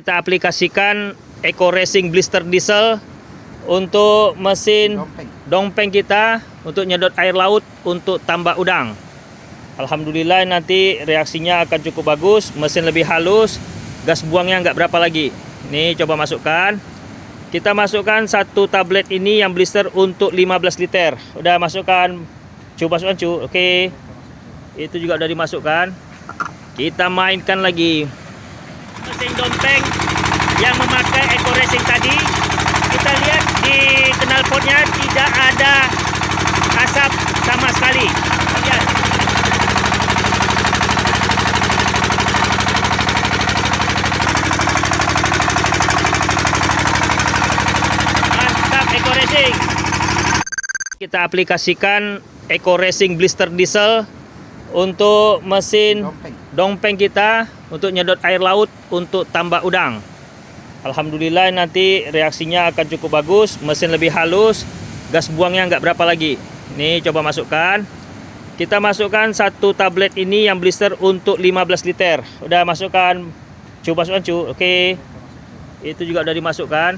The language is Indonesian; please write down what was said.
Kita aplikasikan Eco Racing Blister Diesel untuk mesin Dompeng. dongpeng kita untuk nyedot air laut untuk tambak udang. Alhamdulillah nanti reaksinya akan cukup bagus, mesin lebih halus, gas buangnya nggak berapa lagi. Nih coba masukkan. Kita masukkan satu tablet ini yang blister untuk 15 liter. Udah masukkan. Coba masukkan cu. Oke. Itu juga udah dimasukkan. Kita mainkan lagi. Mesin dompeng yang memakai Eco Racing tadi kita lihat di knalpotnya tidak ada asap sama sekali. Lihat. Mantap Eco Racing. Kita aplikasikan Eco Racing Blister Diesel untuk mesin. Dongpeng kita untuk nyedot air laut untuk tambak udang. Alhamdulillah nanti reaksinya akan cukup bagus, mesin lebih halus, gas buangnya nggak berapa lagi. Nih coba masukkan. Kita masukkan satu tablet ini yang blister untuk 15 liter. Udah masukkan. Coba masukkan cu. Oke. Itu juga udah dimasukkan.